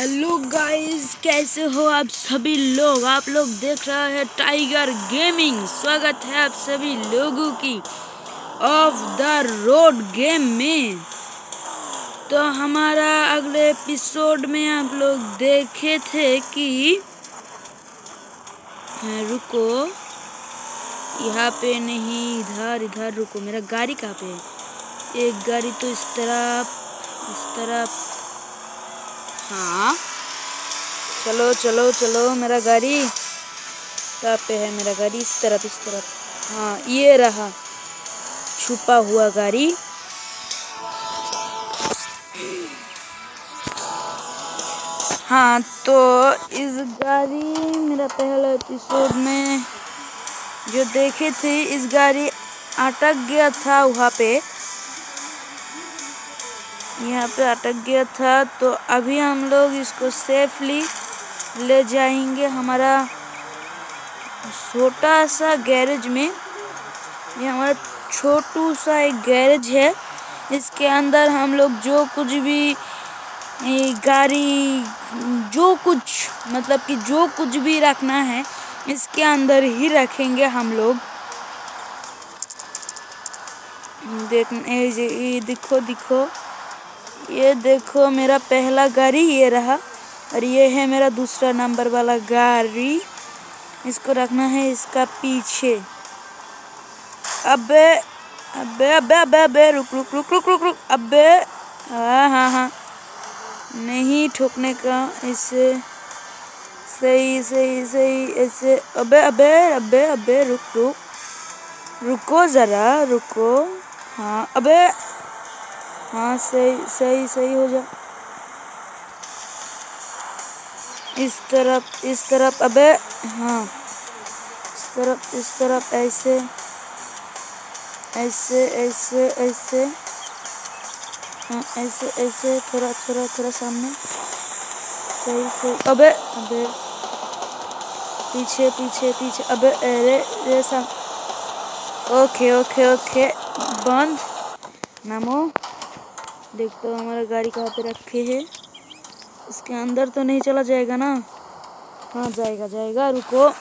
Hello guys कैसे हो आप सभी लोग? आप लोग देख रहे हैं टाइगर गेमिंग स्वागत है आप सभी लोगों की ऑफ़ द रोड गेम में। तो हमारा अगले एपिसोड में आप लोग देखे थे कि हाँ, रुको। यहाँ पे नहीं इधर इधर रुको। मेरा गाड़ी कहाँ पे एक गाड़ी तो इस तरफ़ इस तरफ़। हाँ। चलो चलो चलो, मेरा गाड़ी। कहाँ पे है मेरा गाड़ी इस तरफ़ इस तरफ़। हाँ ये रहा। छुपा हुआ गाड़ी। हाँ तो इस गाड़ी, मेरा पहला एपिसोड में जो देखे थे, इस गाड़ी अटक गया था वहाँ पे। यहाँ पे अटक गया था तो अभी हम लोग इसको सेफली ले जाएँगे हमारा छोटा सा गैरेज में। ये हमारा छोटू सा एक गैरेज है इसके अंदर हम लोग जो कुछ भी गाड़ी, जो कुछ मतलब कि जो कुछ भी रखना है, इसके अंदर ही रखेंगे हम लोग। देख देखो देखो। ये देखो, मेरा पहला गाड़ी ये रहा और ये है मेरा दूसरा नंबर वाला गाड़ी। इसको रखना है इसका पीछे। अबे अबे अबे अबे अबे, रुक रुक रुक रुक रुक रुक, अबे। हाँ हाँ हाँ। नहीं ठोकने का, इसे सही सही सही ऐसे अबे अबे अबे अबे, रुक रुक। रुको ज़रा, रुको। हाँ अबे हाँ सही सही सही हो जा। इस तरफ़ इस तरफ़, अबे हाँ। इस तरफ़ इस तरफ़, ऐसे ऐसे ऐसे ऐसे। हाँ ऐसे ऐसे, थोड़ा थोड़ा थोड़ा सामने। सही सही। अबे अबे। पीछे पीछे पीछे। अबे, अरे सब ओके ओके ओके। बंद। नमो। देखते हो हमारा गाड़ी कहाँ पे रखे है। इसके अंदर तो नहीं चला जाएगा ना। हाँ जाएगा जाएगा, रुको।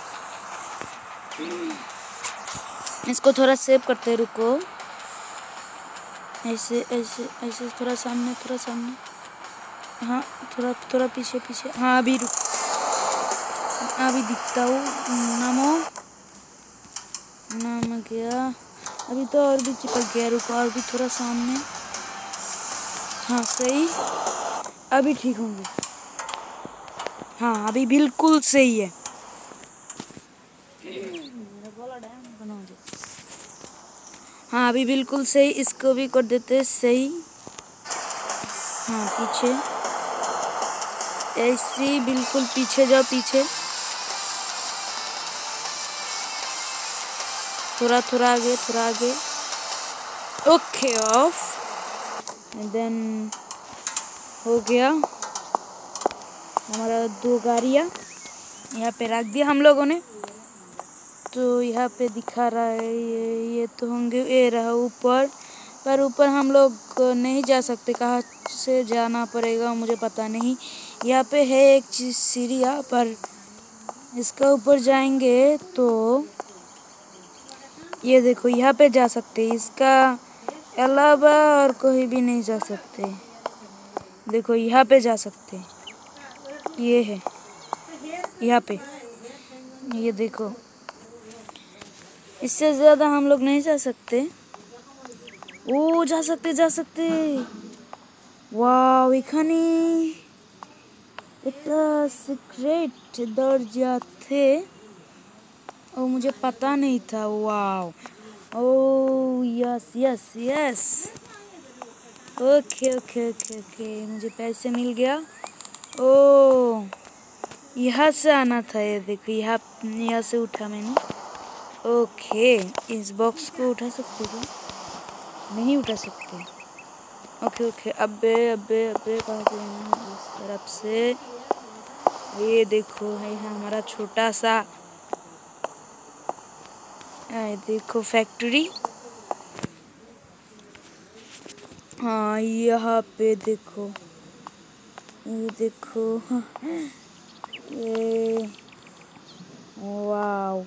इसको थोड़ा सेव करते हैं, रुको। ऐसे ऐसे ऐसे, थोड़ा सामने थोड़ा सामने। हाँ थोड़ा थोड़ा पीछे पीछे। हाँ अभी रुक। अभी दिखता हूँ। नमो। नाम गया। अभी तो और भी चिपक गया, रुको, और भी थोड़ा सामने। हाँ सही। अभी ठीक होंगे। हाँ अभी बिल्कुल सही है। हाँ अभी बिल्कुल सही, इसको भी कर देते सही। हाँ पीछे। ऐसे बिल्कुल पीछे जाओ, पीछे। थोड़ा थोड़ा आगे थोड़ा आगे। Okay, of. देन हो गया। हमारा दो गाड़ियाँ। यहाँ पे रख दिया हम लोगों ने। तो यहाँ पे दिखा रहा है ये ये तो होंगे, ये रहा ऊपर। पर ऊपर हम लोग नहीं जा सकते। कहाँ से जाना पड़ेगा मुझे पता नहीं। यहाँ पे है एक चीज़ सीढ़िया, पर इसका ऊपर जाएँगे तो ये देखो, यहाँ पे जा सकते इसका अलावा और कोई भी नहीं जा सकते देखो यहाँ पे जा सकते ये है यहाँ पे ये देखो इससे ज़्यादा हम लोग नहीं जा सकते ओ जा सकते जा सकते वाव এখানে একটা सीक्रेट दर्जा थे और मुझे पता नहीं था वाव Yes yes yes okay okay okay okay मुझे पैसे मिल गया। ओ यहाँ से आना था ये देखो, यहाँ यहाँ से उठा मैंने। ओके इस बॉक्स को उठा सकते हो? नहीं उठा सकते। ओके ओके अबे अबे अबे, कहाँ से इस तरफ़ से। ये देखो, है हमारा छोटा सा देखो फैक्ट्री हाँ यहाँ पे देखो। ये देखो। ये। वाव।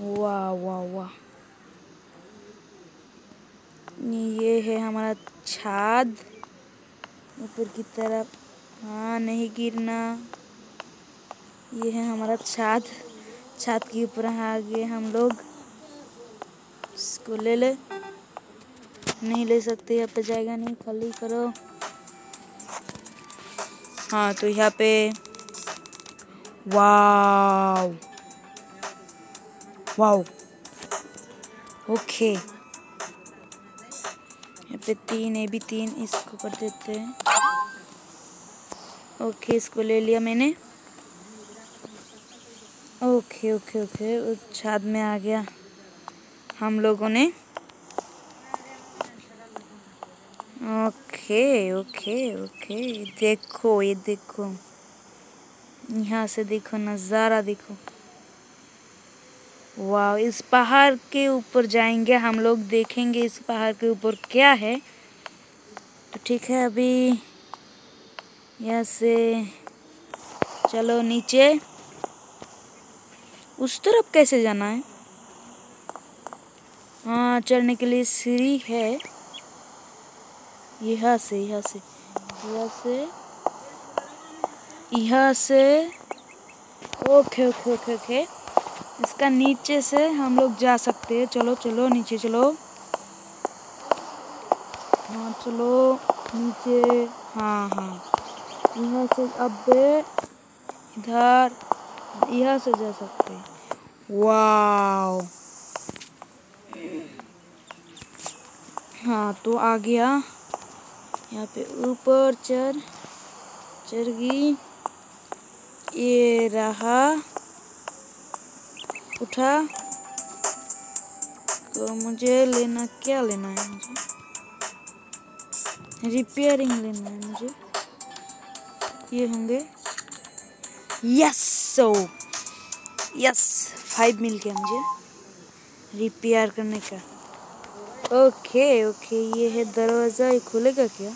वाह वाह वाह ये है हमारा छाद। ऊपर की तरफ़। हाँ नहीं गिरना। ये है हमारा छाद। छाद के ऊपर आ गए हम लोग इसको ले ले। नहीं ले सकते, यहाँ पे जाएगा नहीं, खाली करो। हाँ तो यहाँ पे वाव। वाव। ओके। यहाँ पे तीन ए भी तीन, इसको कर देते हैं। ओके, इसको ले लिया मैंने। Okay okay okay. छाद में आ गया। हम लोगों ने। Okay okay okay. देखो, ये देखो। यहाँ से देखो, नज़ारा देखो। वाह इस पहाड़ के ऊपर जाएँगे, हम लोग देखेंगे इस पहाड़ के ऊपर क्या है। तो ठीक है, अभी यहाँ से चलो नीचे। उस तरफ़ कैसे जाना है? हाँ चढ़ने के लिए सीढ़ी है। यहाँ से यहाँ से यहाँ से यहाँ से। ओके ओके ओके ओके इसका नीचे से हम लोग जा सकते हैं। चलो चलो, नीचे चलो। हाँ चलो, नीचे। हाँ हाँ। यहाँ से अब इधर, यहाँ से जा सकते हैं। वाओ हाँ तो आ गया। यहाँ पे ऊपर चर चढ़ गई। ये रहा। उठा। तो मुझे लेना, क्या लेना है मुझे? रिपेयरिंग लेना है मुझे। ये होंगे। Yes, so. यस। फाइव मिल गया मुझे। रिपेयर करने का। ओके ओके ये है दरवाज़ा। ये खुलेगा क्या?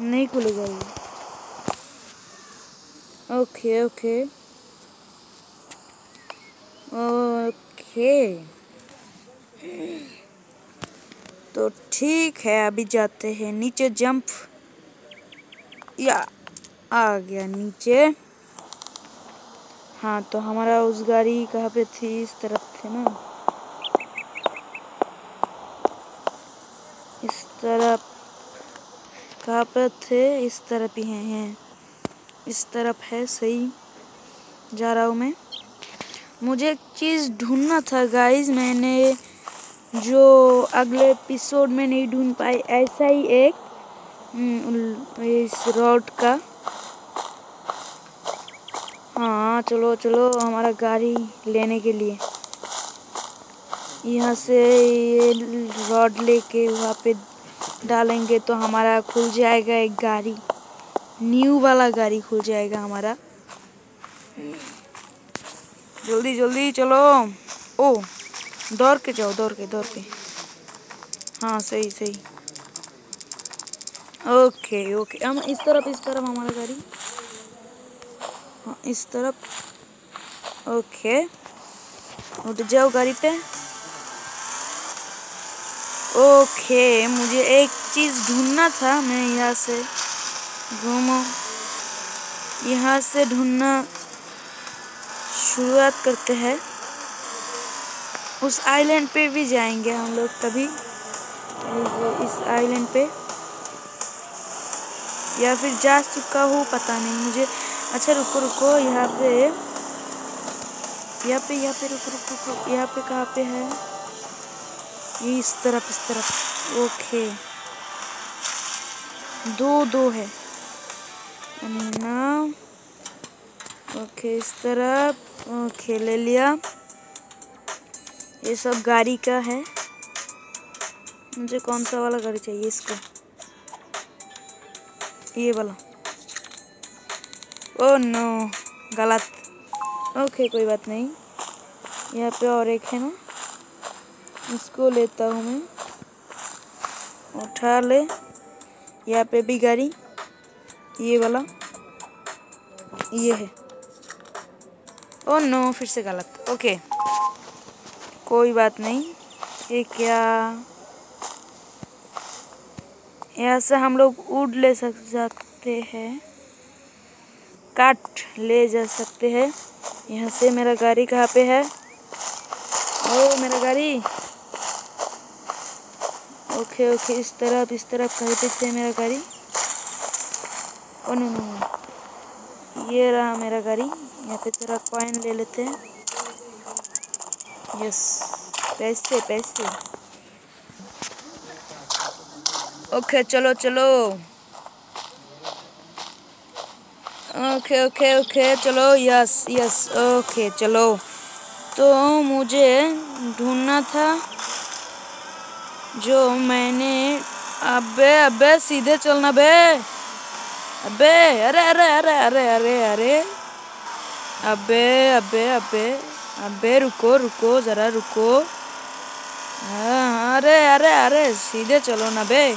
नहीं खुलेगा ये। ओके ओके ओके तो ठीक है, अभी जाते हैं नीचे जंप या आ गया नीचे। हाँ तो हमारा उस गाड़ी कहाँ पे थी? इस तरफ़ थे ना। इस तरफ़ कहाँ पर थे? इस तरफ़ ही हैं हैं। इस तरफ़ है, सही। जा रहा हूँ मैं। मुझे एक चीज़ ढूंढना था गाइस मैंने जो अगले एपिसोड में नहीं ढूंढ पाई, ऐसा ही एक इस रोड का। हाँ चलो चलो, हमारा गाड़ी लेने के लिए। यहाँ से ये रॉड लेके वहाँ पे डालेंगे तो हमारा खुल जाएगा एक गाड़ी। न्यू वाला गाड़ी खुल जाएगा हमारा। जल्दी जल्दी, चलो। ओ, दौड़ के जाओ, दौड़ के दौड़ के। हाँ सही सही। Okay okay. हम इस तरफ़ इस तरफ़ हमारा गाड़ी। इस तरफ़। ओके। उठ जाओ गाड़ी पे। ओके, मुझे एक चीज़ ढूंढना था, मैं यहाँ से घूमो। यहाँ से ढूंढना शुरुआत करते हैं। उस आइलैंड पे भी जाएँगे हम लोग तभी। इस आइलैंड पे। या फिर जा चुका हूँ, पता नहीं, मुझे अच्छा रुको रुको, यहाँ पे यहाँ पे यहाँ पे, रुको रुको रुको, यहाँ पे कहाँ पे है? ये इस तरफ़ इस तरफ़, ओके। दो दो है। ना ओके, इस तरफ़, ओके, ले लिया। ये सब गाड़ी का है। मुझे कौन सा वाला गाड़ी चाहिए इसको? ये वाला। ओ नो गलत। ओके कोई बात नहीं। यहाँ पे और एक है ना। इसको लेता हूँ मैं। उठा ले। यहाँ पे भी गाड़ी। ये वाला। ये है। ओ नो फिर से गलत। ओके कोई बात नहीं। ये क्या? यहाँ से हम लोग उड़ ले सक सकते हैं। काट ले जा सकते हैं। यहाँ से मेरा गाड़ी कहाँ पे है? ओ, मेरा गाड़ी। ओके ओके, इस तरफ़ इस तरफ़ कहीं पे थे मेरा गाड़ी। ओ, नो नो ये रहा मेरा गाड़ी। यहाँ पे तेरा कॉइन ले लेते हैं। यस पैसे पैसे। ओके, चलो चलो। ओके ओके ओके चलो यस यस ओके चलो. तो मुझे ढूंढना था जो मैंने अबे अबे, सीधे चलना बे. अबे, अरे अरे अरे अरे अरे अरे. अबे अबे अबे. अबे, रुको रुको, ज़रा रुको. हाँ अरे अरे अरे, सीधे चलो ना बे.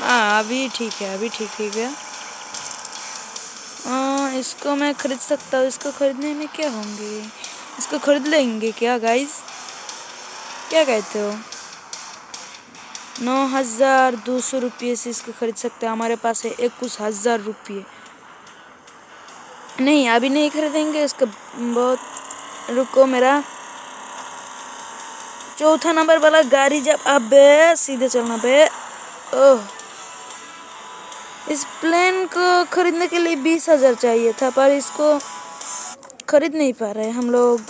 हाँ अभी ठीक है, अभी ठीक ठीक है. आ, इसको मैं खरीद सकता हूँ। इसको खरीदने में क्या होंगे? इसको खरीद लेंगे क्या गाइस क्या कहते हो? नौ हज़ार दो सौ रुपये से इसको खरीद सकते हैं। हमारे पास है इक्कीस हज़ार रुपये। नहीं अभी नहीं खरीदेंगे। इसका बहुत रुको मेरा। चौथा नंबर वाला गाड़ी जब अबे सीधे चलना पे ओह। इस प्लेन को खरीदने के लिए बीस हज़ार चाहिए था, पर इसको खरीद नहीं पा रहे हम लोग।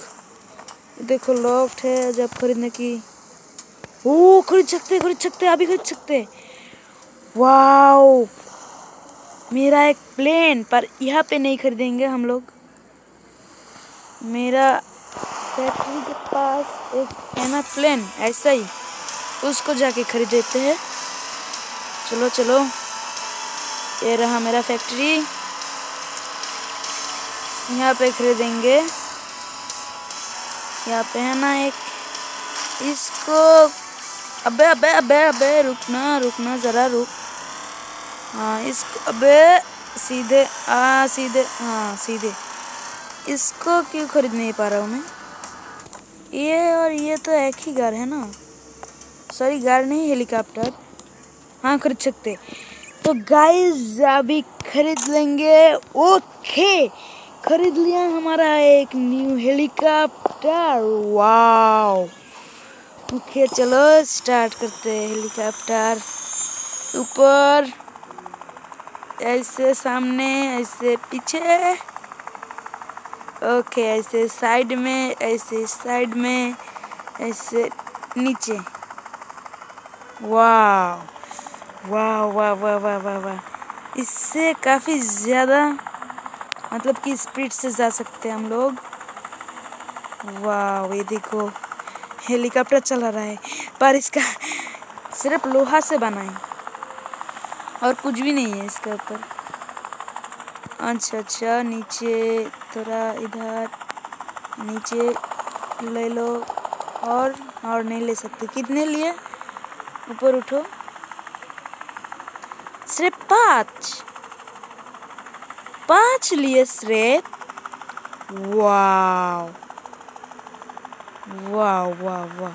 देखो लॉक्ड है जब खरीदने की। ओ खरीद सकते खरीद सकते, अभी खरीद सकते। वाओ मेरा एक प्लेन पर यहाँ पे नहीं खरीदेंगे हम लोग। मेरा फैक्ट्री के पास एक है ना प्लेन ऐसा ही। उसको जाके खरीद देते हैं। चलो चलो। ये रहा मेरा फैक्ट्री यहाँ पे खरीदेंगे। यहाँ पे है ना एक इसको। अबे अबे अबे अबे, रुकना रुकना, ज़रा रुक। हाँ इसको अबे, सीधे, आ, सीधे हाँ सीधे। इसको क्यों खरीद नहीं पा रहा हूँ मैं? ये और ये तो एक ही घर है ना। सॉरी, घर नहीं, हेलीकॉप्टर। हाँ खरीद सकते। तो गाइस अभी खरीद लेंगे। ओके खरीद लिया हमारा एक न्यू हेलीकॉप्टर वाओ ओके चलो स्टार्ट करते हैं हेलीकॉप्टर ऊपर, ऐसे सामने, ऐसे पीछे। ओके ऐसे साइड में, ऐसे साइड में, ऐसे नीचे। वाह वाह वाह वाह वाह वाह वाह। इससे काफ़ी ज़्यादा मतलब कि स्पीड से जा सकते हैं हम लोग। वाह, ये देखो, हेलीकॉप्टर चला रहा है, पर इसका सिर्फ़ लोहा से बना है। और कुछ भी नहीं है इसके ऊपर। अच्छा अच्छा नीचे, थोड़ा इधर, नीचे ले लो। और और नहीं ले सकते। कितने लिए? ऊपर उठो। सिर्फ़ पाँच। पाँच लिए सिर्फ़ वाह वाह वाह वाह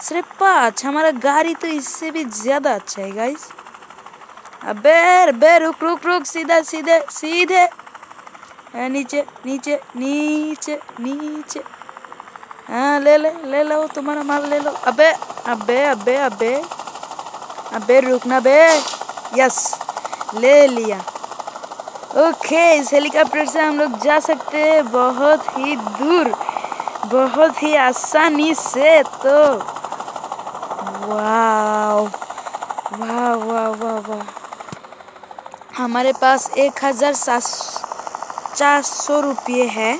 सिर्फ़ पाँच, हमारा गाड़ी तो इससे भी ज़्यादा अच्छा है गाइस अबे अबे रुक रुक रुक, सीधा, सीधे सीधे। नीचे नीचे नीचे नीचे। हाँ ले ले ले, लो तुम्हारा माल ले लो। अबे अबे अबे अबे। अबे रुकना बे यस ले लिया। ओके इस हेलीकॉप्टर से हम लोग जा सकते हैं बहुत ही दूर, बहुत ही आसानी से तो। वाह वाह वाह वाह वाह हमारे पास एक हज़ार सात चार सौ रुपये है।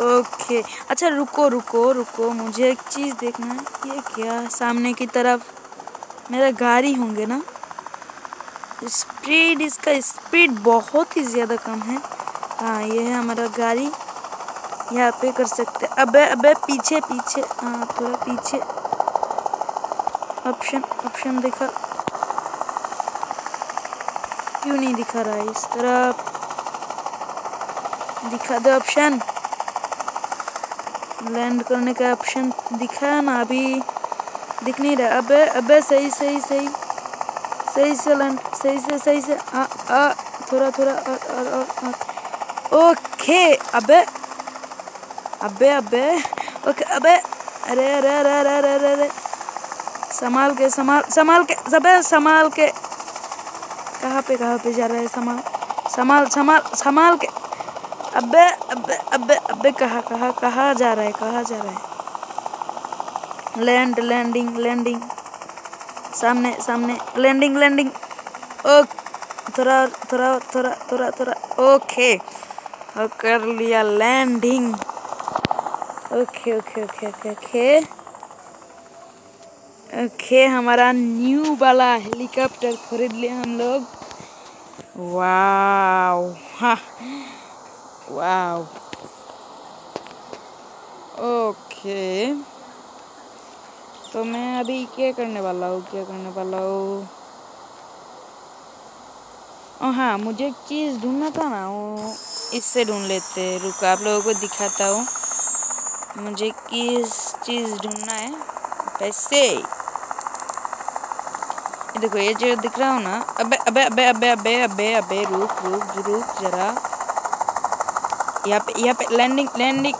ओके अच्छा रुको रुको रुको, मुझे एक चीज़ देखना है। ये क्या सामने की तरफ़। मेरा गाड़ी होंगे ना स्पीड इसका स्पीड बहुत ही ज़्यादा कम है। हाँ ये है हमारा गाड़ी। यहाँ पे कर सकते अबे अबे पीछे पीछे। हाँ थोड़ा पीछे। ऑप्शन ऑप्शन दिखा। क्यों नहीं दिखा रहा है इस तरफ़? दिखा दो ऑप्शन लैंड करने का ऑप्शन दिखा ना अभी। दिख नहीं रहा। अबे अबे सही सही सही। सही से लैंड सही से सही से। आ आ थोड़ा थोड़ा और और और, और। ओके अबे अबे अबे ओके अबे। अरे अरे अरे अरे अरे अरे अरे। संभाल के संभाल संभाल के सबे संभाल के। कहाँ पे कहाँ पे जा रहा है संभाल? संभाल संभाल संभाल के। अबे अबे अबे अबे कहाँ कहाँ कहाँ जा रहा है कहाँ जा रहा है? लैंड लैंडिंग लैंडिंग सामने सामने. लैंडिंग लैंडिंग ओ थोड़ा थोड़ा थोड़ा थोड़ा थोड़ा. ओके कर लिया landing okay okay okay okay okay okay हमारा न्यू वाला हेलीकॉप्टर खरीद लिया हम लोग. वाओ वाओ ओके तो मैं अभी क्या करने वाला हूँ, क्या करने वाला हूँ? ओ हाँ मुझे एक चीज़ ढूंढना था ना, वो इससे ढूंढ लेते रुको, आप लोगों को दिखाता हूँ। मुझे किस चीज़ ढूंढना है? पैसे। देखो, ये जो दिख रहा हो ना, अबे अबे अबे अबे अबे अबे अबे, रुक रुक रुक, जरा। यहाँ पे यहाँ पे लैंडिंग लैंडिंग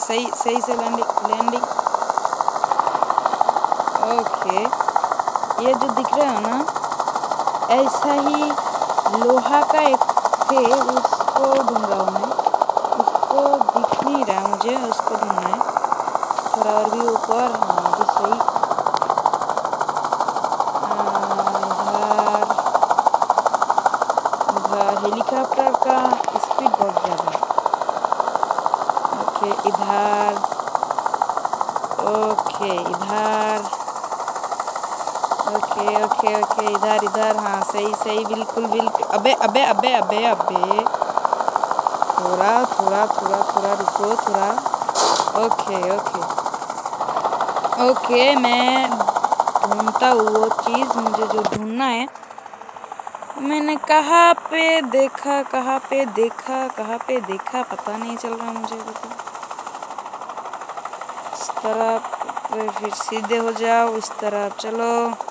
सही सही से लैंडिंग लैंडिंग ओके। ये जो दिख रहा है ना, ऐसा ही लोहा का एक थे, उसको ढूंढ रहा हूँ मैं। उसको दिख नहीं रहा मुझे, उसको ढूंढना है। थोड़ा और भी ऊपर हाँ भी सही। हेलीकॉप्टर का स्पीड बहुत ज़्यादा ओके, इधर ओके, इधर। ओके ओके, इधर इधर हाँ सही सही, बिल्कुल बिल्कुल। अबे अबे अबे अबे अबे। थोड़ा थोड़ा थोड़ा थोड़ा, रुको, थोड़ा। Okay okay. ओके, मैं ढूंढता हूँ वो चीज़, मुझे जो ढूंढना है। मैंने कहाँ पे देखा, कहाँ पे देखा, कहाँ पे देखा, पता नहीं चल रहा मुझे अभी तो। इस तरफ़ फिर सीधे हो जाओ, इस तरफ़ चलो।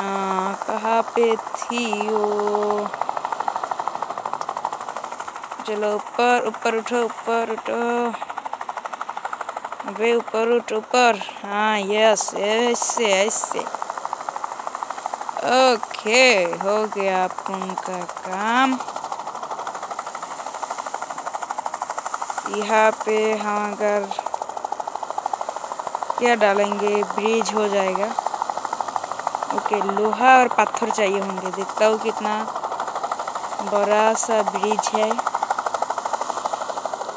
कहाँ पे थी वो? चलो, ऊपर ऊपर उठो ऊपर उठो। अबे, ऊपर उठ, ऊपर। हाँ यस, ऐसे ऐसे। ओके, हो गया आप उनका काम। यहाँ पे हम अगर क्या डालेंगे? ब्रिज हो जाएगा। ओके लोहा और पत्थर चाहिए होंगे। देखता हूँ कितना बड़ा सा ब्रिज है।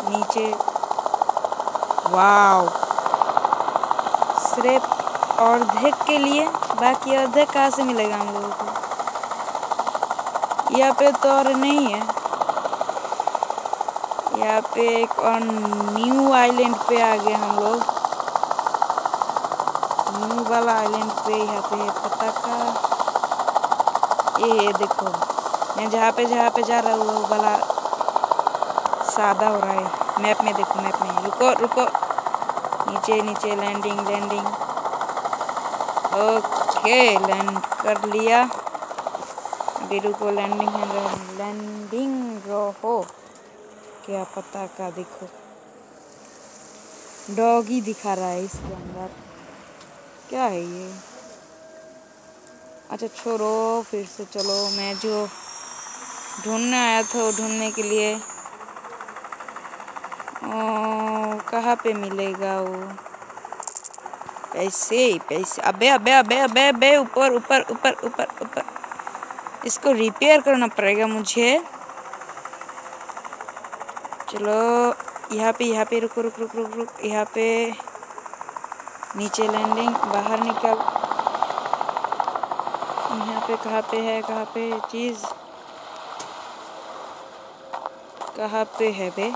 नीचे। वाव सिर्फ़ अर्धेक के लिए? बाकी अर्धेक कहाँ से मिलेगा हम लोगों को? यहाँ पे तो और नहीं है। यहाँ पे एक और न्यू आइलैंड पे आ गए हम लोग। न्यू वाला आइलैंड पे यहाँ पे पता का ये है देखो, मैं जहाँ पे जहाँ पे जा रहा हूँ वो वाला सादा हो रहा है। मैप में देखो मैप में। रुको रुको। नीचे नीचे लैंडिंग लैंडिंग ओके लैंड कर लिया। अभी रुको लैंडिंग है लैंडिंग रहो। क्या पता का देखो। डॉगी दिखा रहा है इसके अंदर। क्या है ये? अच्छा छोड़ो, फिर से चलो। मैं जो ढूँढने आया था ढूँढने के लिए। कहाँ पे मिलेगा वो? पैसे पैसे। अबे अबे अबे अबे अबे, ऊपर ऊपर ऊपर ऊपर ऊपर। इसको रिपेयर करना पड़ेगा मुझे। चलो, यहाँ पे यहाँ पे, रुको, रुक रुक रुक रुक, यहाँ पे। नीचे लैंडिंग बाहर निकल। यहाँ पे कहाँ पे है, कहाँ पे चीज़? कहाँ पे है बे?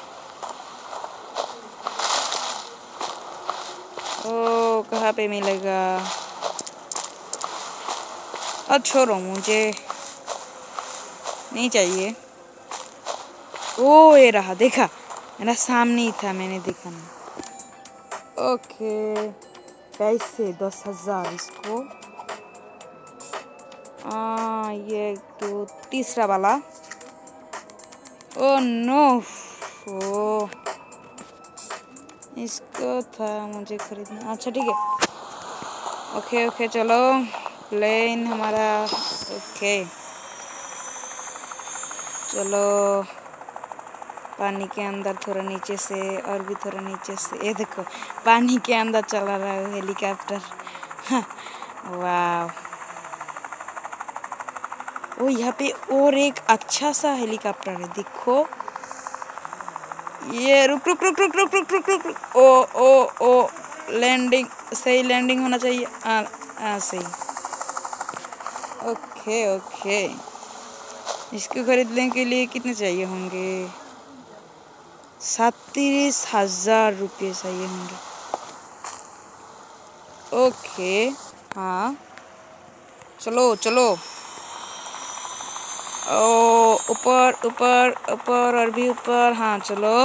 ओ कहाँ पे मिलेगा? अब छोड़ो मुझे। नहीं चाहिए। ओ ये रहा, देखा। मेरा सामने ही था, मैंने देखा नहीं ओके। कैसे दस हज़ार इसको? आ, ये तो तीसरा वाला। Oh no. ओ इसको था मुझे खरीदना। अच्छा ठीक है। ओके ओके चलो। प्लेन हमारा ओके। चलो। पानी के अंदर थोड़ा नीचे से और भी थोड़ा नीचे से। ये देखो, पानी के अंदर चला रहा है हेलीकॉप्टर। वाह ओ, यहाँ पे और एक अच्छा सा हेलीकॉप्टर है, देखो। ये रुक रुक रुक रुक रुक रुक रुक रुक। रुक ओ ओ ओ लैंडिंग सही लैंडिंग होना चाहिए। हाँ हाँ सही। Okay okay. इसको खरीदने के लिए कितने चाहिए होंगे? सत्तीस हज़ार रुपये चाहिए होंगे ओके हाँ। चलो चलो। ओ, ऊपर ऊपर ऊपर और भी ऊपर हाँ चलो।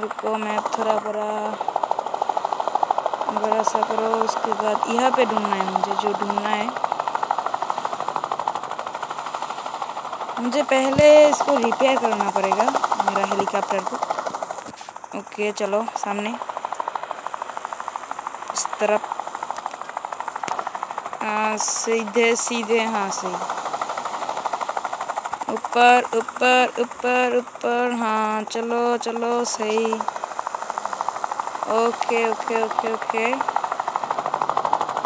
रुको मैप थोड़ा बड़ा बड़ा सा करो, उसके बाद यहाँ पे ढूंढना है मुझे, जो ढूंढना है। मुझे पहले इसको रिपेयर करना पड़ेगा मेरा हेलीकॉप्टर को। ओके चलो सामने। इस तरफ़। आ, सीधे सीधे हाँ सही। ऊपर ऊपर ऊपर ऊपर हाँ चलो चलो सही। ओके ओके ओके ओके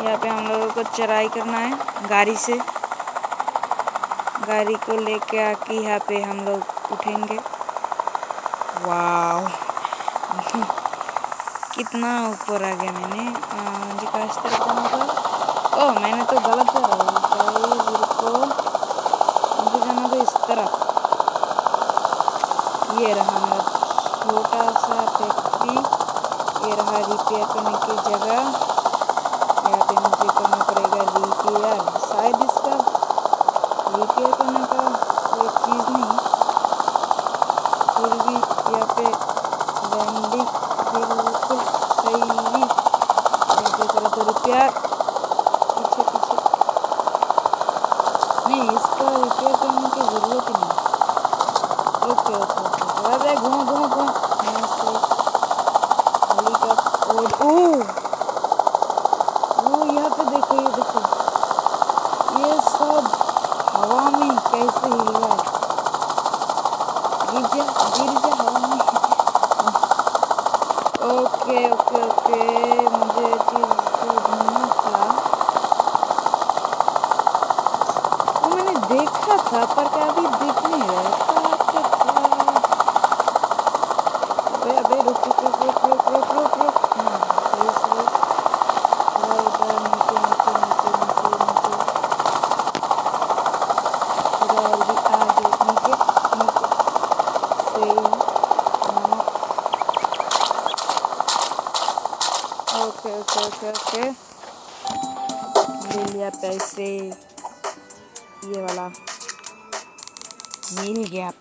यहाँ पे हम लोगों को चढ़ाई करना है गाड़ी से। गाड़ी को लेके आके यहाँ पे हम लोग उठेंगे। वाह कितना ऊपर आ गया मैंने। मुझे जाना था। ओह मैंने तो गलत जा रहा मुझे जाना था इस तरफ़। ये रहा मेरा छोटा सा फैक्ट्री ये रहा रिपेयर करने की जगह।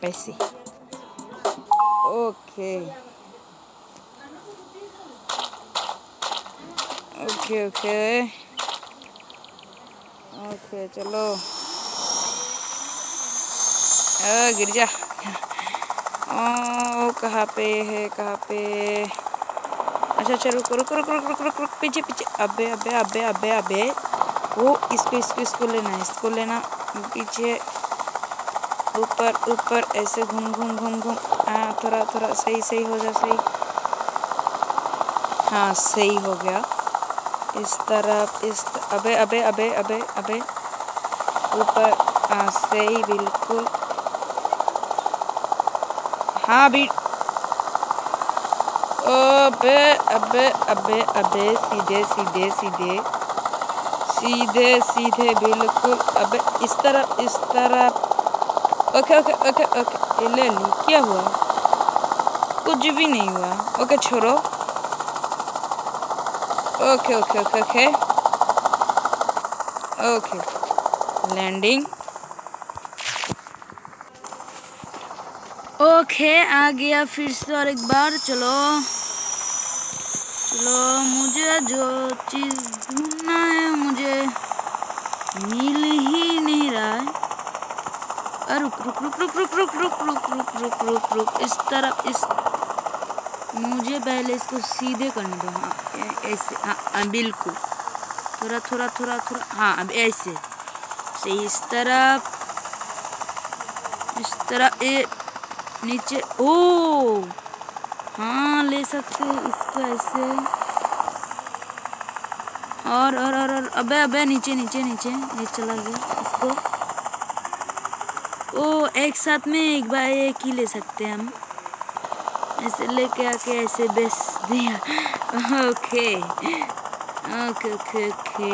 पैसे। ओके। Okay okay. ओके, चलो। गिर जा। ओ कहाँ पे है, कहाँ पे? अच्छा अच्छा रुको रुको रुको रुको रुको रुको पीछे पीछे। अबे अबे अबे अबे अबे। वो इसको इसको इसको लेना इसको लेना पीछे। ऊपर ऊपर, ऐसे घूम घूम घूम घूम। हाँ थोड़ा थोड़ा, सही सही हो जा, सही। हाँ सही हो गया। इस तरफ़ इस त... अबे अबे अबे अबे अबे। ऊपर हाँ सही, बिल्कुल। हाँ भी। अबे अबे अबे अबे, सीधे सीधे सीधे। सीधे सीधे, बिल्कुल। अबे, इस तरफ़ इस तरफ़ ओके ओके ओके ओके ले ली क्या हुआ कुछ भी नहीं हुआ ओके छोड़ो okay okay okay okay okay landing okay आ गया फिर से और एक बार, चलो। चलो, मुझे जो चीज़ ढूंढना है, मुझे मिल ही नहीं रहा है। रुक रुक रुक रुक रुक रुक रुक रुक रुक रुक रुक रुक इस तरफ़ इस मुझे पहले इसको सीधे करने दो हाँ ऐसे हाँ हाँ बिल्कुल थोड़ा थोड़ा थोड़ा थोड़ा हाँ अब ऐसे से इस तरफ़ इस तरह ए नीचे ओ हाँ ले सकते हैं इसको ऐसे और और और, और अबे अबे नीचे नीचे नीचे ये चला गया इसको ओ एक साथ में एक बार एक ही ले सकते हैं हम। ऐसे लेके आके ऐसे बेच दिया। ओके। Okay okay okay.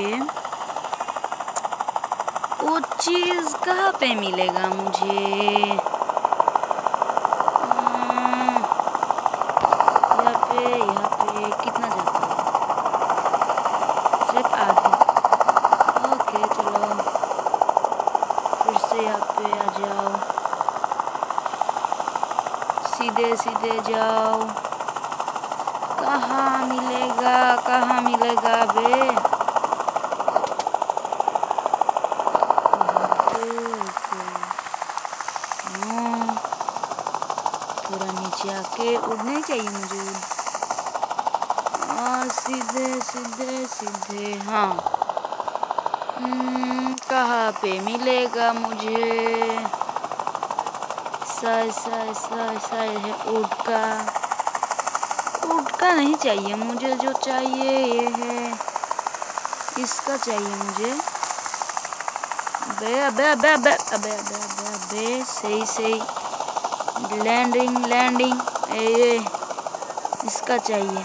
वो चीज़ कहाँ पे मिलेगा मुझे यहाँ पे यहाँ पे कितना जाता है सिर्फ़ आधा ओके चलो फिर से यहाँ पे आ जाओ सीधे जाओ। कहाँ मिलेगा कहाँ मिलेगा बे? पूरा नीचे आके उड़ने चाहिए मुझे? हाँ सीधे सीधे सीधे हाँ। कहाँ पे मिलेगा मुझे? साय साय साय साय है ऊट का ऊट का नहीं चाहिए मुझे जो चाहिए ये है। इसका चाहिए मुझे। अबे अबे अबे अबे अबे अबे अबे अबे सही सही। लैंडिंग लैंडिंग ये। इसका चाहिए।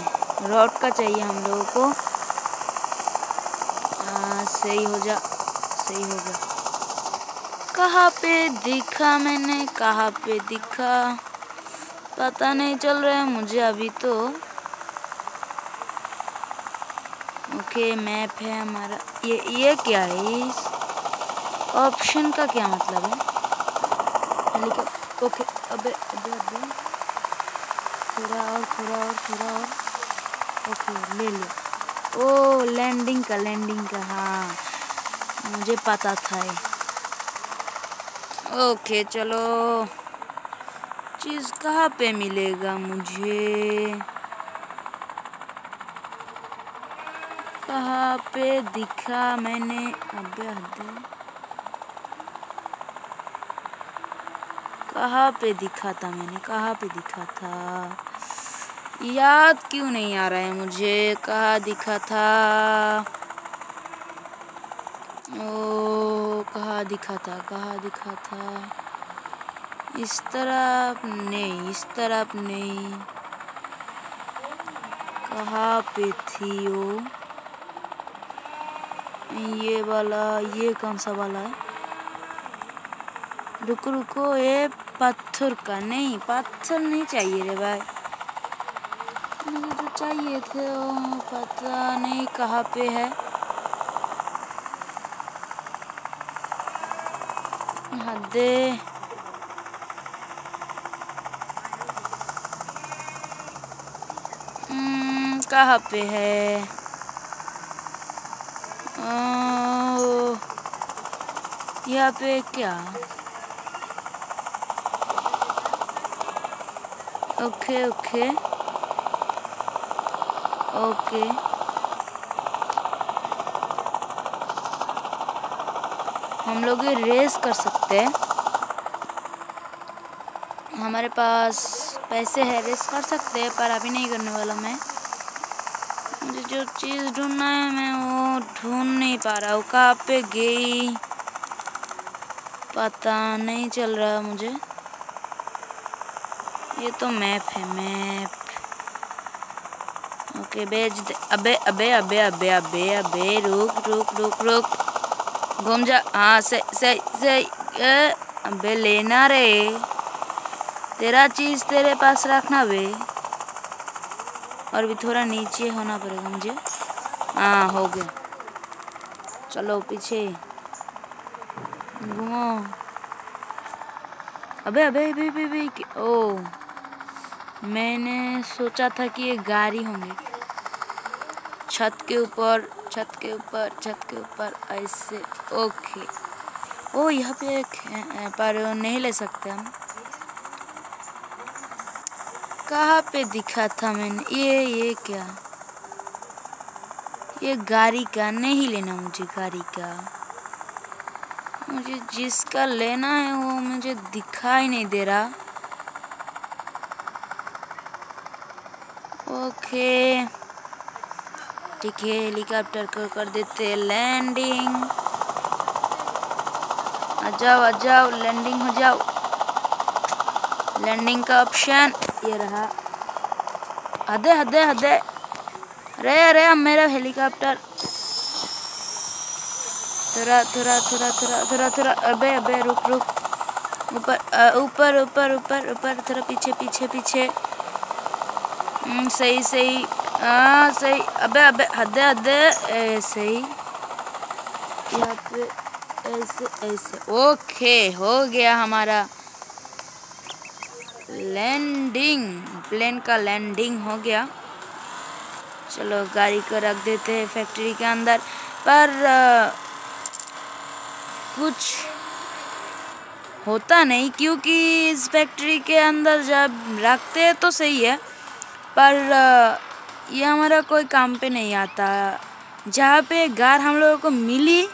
रॉड का चाहिए हम लोगों को। आ, सही हो जा सही हो गया कहाँ पे दिखा मैंने, कहाँ पे दिखा? पता नहीं चल रहा है मुझे अभी तो। ओके मैप है हमारा। ये ये क्या है इस? ऑप्शन का क्या मतलब है? ओके अबे अबे अबे। थोड़ा और थोड़ा और थोड़ा और। ओके ले लो ओ लैंडिंग का लैंडिंग का हाँ। मुझे पता था ये। ओके, चलो। चीज़ कहाँ पे मिलेगा मुझे? कहाँ पे दिखा मैंने? अबे कहाँ पे दिखा था मैंने? कहाँ पे दिखा था? याद क्यों नहीं आ रहा है मुझे? कहाँ दिखा था? ओ कहाँ दिखा था, कहाँ दिखा था। इस तरफ़ नहीं, इस तरफ़ नहीं। कहाँ पे थी वो? ये वाला, ये कौन सा वाला है? रुको रुको, ये पत्थर का नहीं, पत्थर नहीं चाहिए रे भाई। मुझे तो चाहिए थे पता नहीं कहाँ पे है। हदे कहाँ पे है? यहाँ पे क्या? Okay okay. ओके। हम लोग ये रेस कर सकते हैं। हमारे पास पैसे है रेस कर सकते हैं, पर अभी नहीं करने वाला मैं। मुझे जो चीज़ ढूंढना है, मैं वो ढूंढ नहीं पा रहा हूँ। कहाँ पे गई? पता नहीं चल रहा मुझे। ये तो मैप है मैप ओके, भेज दे। अबे अबे अबे अबे अबे अबे, रुक रुक रुक रुक। घूम जा। हाँ सही सही सही। अबे, लेना रे। तेरा चीज़ तेरे पास रखना बे और भी थोड़ा नीचे होना पड़ेगा मुझे। हाँ हो गया। चलो पीछे। घूमो। अबे अबे अबे अबे, अबे ओ। मैंने सोचा था कि ये गाड़ी होंगे। छत के ऊपर छत के ऊपर छत के ऊपर ऐसे। ओके। ओ यहाँ पे पर नहीं ले सकते हम। कहाँ पे दिखा था मैंने? ये ये क्या? ये गाड़ी का नहीं लेना मुझे, गाड़ी का। मुझे जिसका लेना है वो मुझे दिखाई नहीं दे रहा। ओके। ठीक है, हेलीकॉप्टर को कर देते लैंडिंग। आ जाओ आ जाओ, लैंडिंग हो जाओ। लैंडिंग का ऑप्शन। ये रहा। हदे हदे हदे। अरे अरे मेरा हेलीकॉप्टर। थोड़ा थोड़ा थोड़ा थोड़ा थोड़ा थोड़ा अबे अबे रुक रुक। ऊपर ऊपर ऊपर ऊपर ऊपर थोड़ा पीछे पीछे पीछे। हम्म, सही सही। हाँ सही। अबे अबे हदे हदे। ऐसे ही। यहाँ पे ऐसे ऐसे। ओके हो गया हमारा। लैंडिंग प्लेन का लैंडिंग हो गया। चलो गाड़ी को रख देते हैं फैक्ट्री के अंदर। पर आ, कुछ होता नहीं क्योंकि इस फैक्ट्री के अंदर जब रखते हैं तो सही है। पर आ, ये हमारा कोई काम पे नहीं आता। जहाँ पे गार हम लोगों को मिली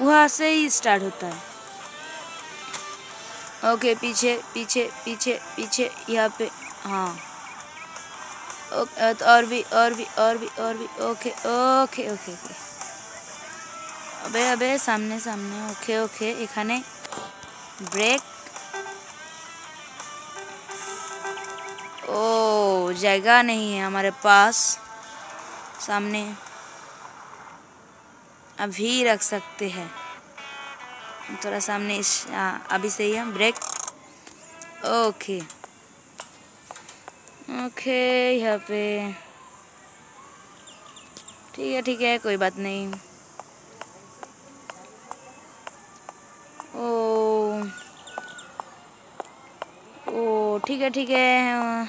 वहाँ से ही स्टार्ट होता है। ओके पीछे पीछे पीछे पीछे यहाँ पे हाँ ओके तो और भी और भी और भी और भी ओके ओके ओके ओके अबे अबे सामने सामने ओके ओके এখানে ব্রেক ओ जगह नहीं है हमारे पास सामने अभी रख सकते हैं थोड़ा सामने इस आ, अभी सही है ब्रेक ओके ओके यहाँ पे. ठीक है ठीक है कोई बात नहीं. ओ ओ ठीक है ठीक है.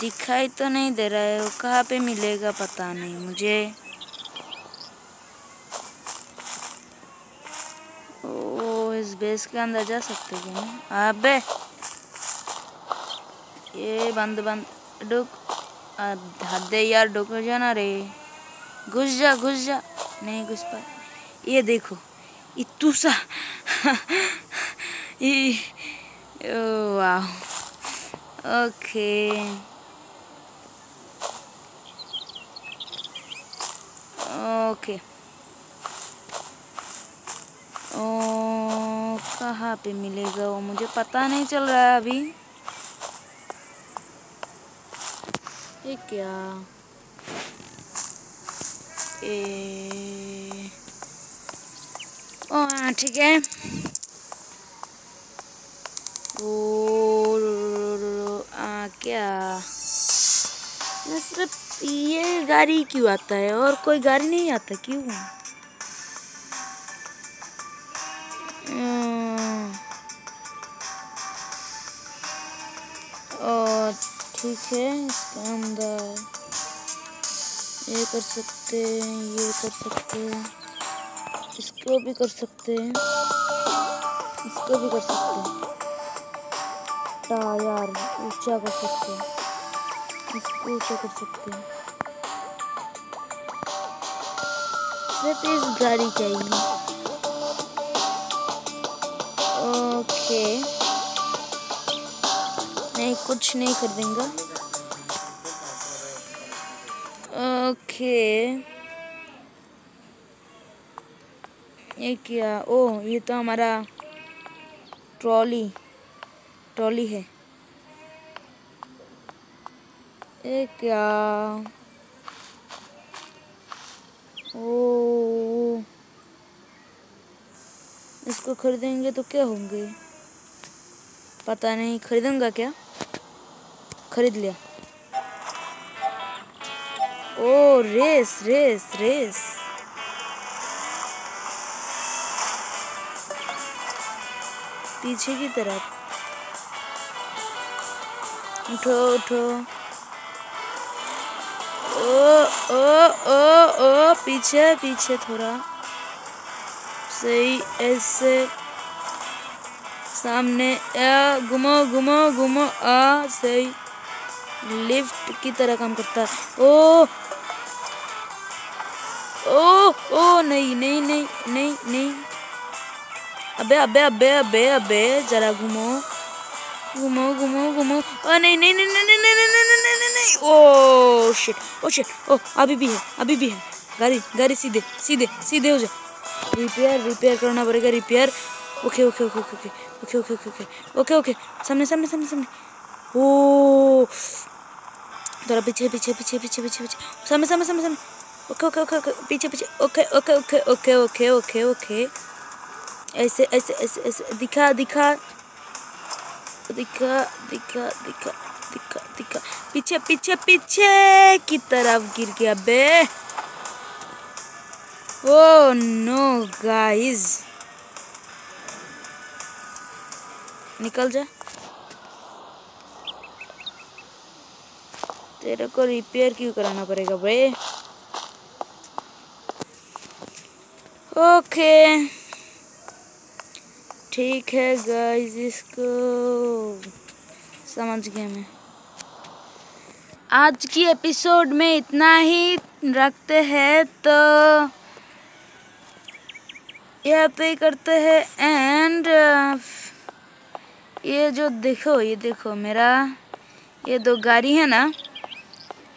दिखाई तो नहीं दे रहा है वो कहाँ पे मिलेगा पता नहीं मुझे. ओ इस बेस के अंदर जा सकते क्या अबे! ये बंद बंद डुक। हदे यार डुक जाना रे। घुस जा घुस जा। नहीं घुस पा। ये देखो sa oh, wow okay. Okay ओ कहाँ पे मिलेगा वो मुझे पता नहीं चल रहा है अभी। ये क्या? ए ओ हाँ ठीक है। ओ आ, क्या? सिर्फ़ ये गाड़ी क्यों आता है और कोई गाड़ी नहीं आता क्यों? ठीक है, इसके अंदर ये कर सकते हैं, ये कर सकते हैं, इसको भी कर सकते हैं, इसको भी कर सकते हैं। टायर, ऊँचा कर सकते हैं, इसको ऊँचा कर सकते हैं। सिर्फ़ इस गाड़ी चाहिए। ओके। नहीं कुछ नहीं खरीदेंगे। ओके ये क्या? ओ ये तो हमारा ट्रॉली ट्रॉली है। ये क्या? ओ इसको खरीदेंगे तो क्या होंगे? पता नहीं, खरीदूँगा क्या? खरीद लिया। ओ रेस रेस रेस पीछे की तरफ़। उठो उठो। ओ ओ ओ ओ पीछे पीछे थोड़ा। सही, ऐसे। सामने, आ, घुमो घुमो घुमो, आ, सही। लिफ्ट की तरह काम करता। है ओ ओ ओ नहीं नहीं नहीं नहीं नहीं अबे अबे अबे अबे अबे जरा घूमो घूमो घूमो घूमो ओ नहीं नहीं नहीं नहीं नहीं नहीं नहीं नहीं नहीं नहीं oh shit oh shit oh अभी भी है अभी भी है गाड़ी गाड़ी सीधे सीधे सीधे हो जा रिपेयर रिपेयर करना पड़ेगा repair okay okay okay okay okay okay okay okay okay okay सामने सामने सामने सामने ओ थोड़ा पीछे पीछे पीछे पीछे पीछे पीछे सामने सामने सामने सामने ओके ओके ओके पीछे पीछे, okay okay okay okay okay okay okay. ऐसे ऐसे ऐसे ऐसे, दिखा दिखा। दिखा दिखा दिखा दिखा दिखा। पीछे पीछे पीछे की तरफ़ गिर गया बे। ओ, नो, गाइस। निकल जा। तेरे को रिपेयर क्यों कराना पड़ेगा भाई ओके। ठीक है गाइस इसको समझ गया मैं। आज की एपिसोड में इतना ही रखते हैं तो यहाँ पे करते हैं एंड ये जो देखो, ये देखो मेरा, ये दो गाड़ी है ना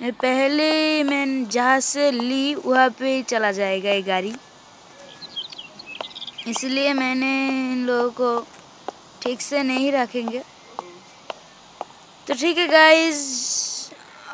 पहले मैं जहाँ से ली, वहाँ पे चला जाएगा ये गाड़ी। इसलिए मैंने इन लोगों को ठीक से नहीं रखेंगे। तो ठीक है गाइज़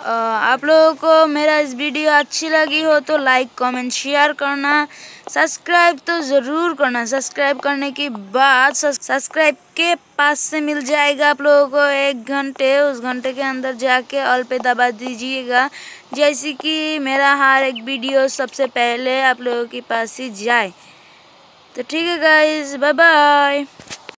आप लोगों को मेरा इस वीडियो अच्छी लगी हो तो लाइक कमेंट शेयर करना सब्सक्राइब तो ज़रूर करना। सब्सक्राइब करने के बाद सब्सक्राइब के पास से मिल जाएगा आप लोगों को एक घंटे। उस घंटे के अंदर जाके ऑल पे दबा दीजिएगा। जैसे कि मेरा हर एक वीडियो सबसे पहले आप लोगों के पास ही जाए। तो ठीक है गाइज़ बाय बाय